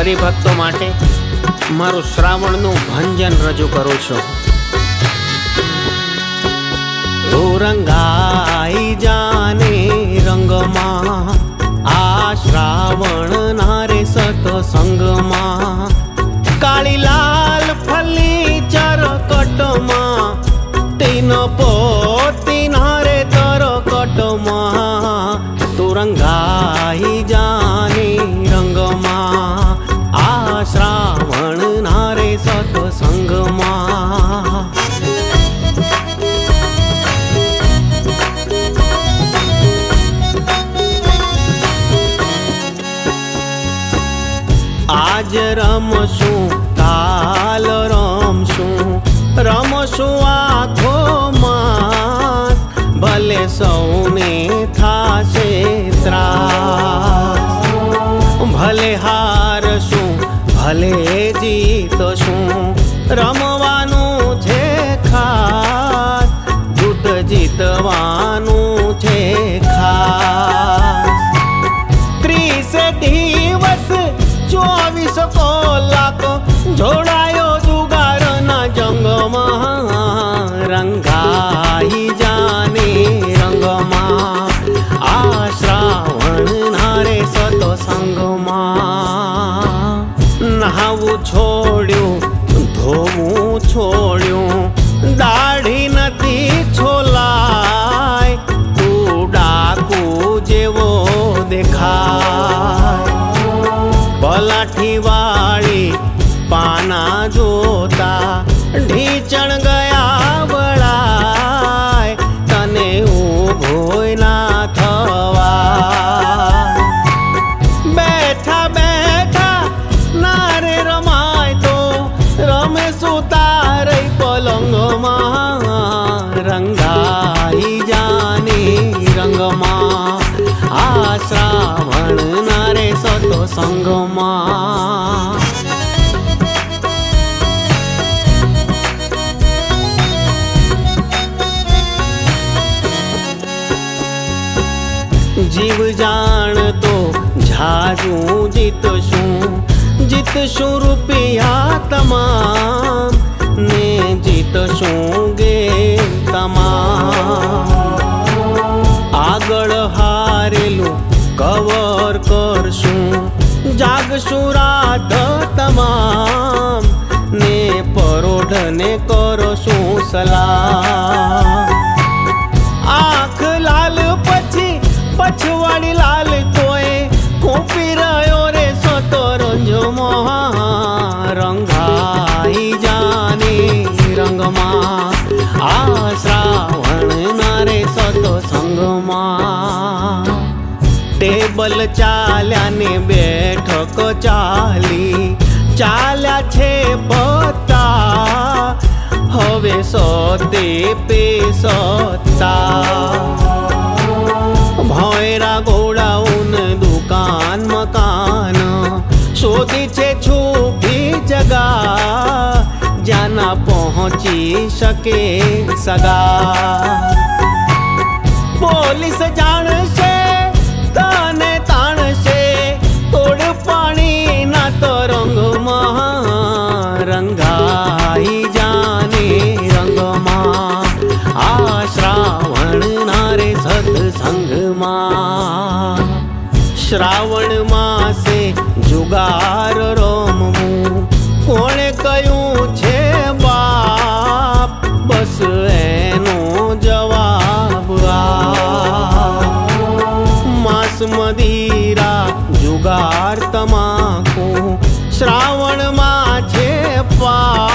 હરિભક્તો માટે મારું શ્રાવણનું ભંજન રજૂ કરું છું. રંગાઈ જાને રંગમાં, આ શ્રાવણ નારે સતસંગમાં કાળી લાલ ફલી ચરકટમાં, તીન પોતી નારે તરકટમાં. તું રંગાઈ આજ રમશું કાલ રમશું રમશું આખો માસ ભલે સૌને થાશે ત્રાસ ભલે હારશું ભલે જીતશું मानिसको झोडायो जुगार न जङ्गमा रङ्गाई जाने रङ्गमा। आश्रावण नारे सतो सङ्गमा। नहाउ छोड्यो धोमु छोड्यो પલાઠી વાળી પાના જોતા ઢીચણ ગયા વળાય તને ઊભોય ના થવા બેઠા બેઠા નારે રમાય તો રમે સુતારે પલંગમાં સંગમાં જીવ જાણતો ઝાઝું જીતશું જીતશું રૂપિયા તમામ ને જીતશું ગે તમામ આગળ હારેલું કવર કરશું જાગશું રાત તમામ ને પરોઢને કરશું સલાહ ટેબલ ચાલ્યા ને બેઠક ચાલી ચાલ્યા છે પત્તા હવે સોતે પે સત્તા ભોયરા ગોડાઉન દુકાન મકાન શોધી છે છુપી જગા જાના પહોંચી શકે સગા પોલીસ જાણશે શ્રાવણ માસે જુગાર રમવું. કોણે કયું છે, બાપ, બસ એનો જવાબ માસ મદીરા જુગાર તમાકુ શ્રાવણમાં છે પાપ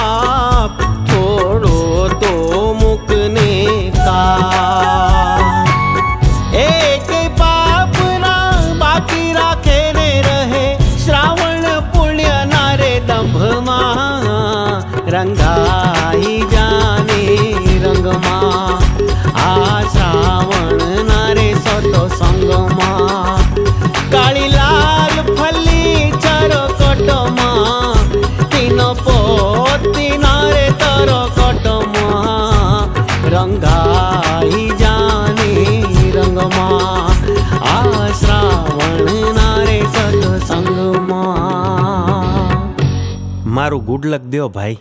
મારું ગુડ લક દ્યો ભાઈ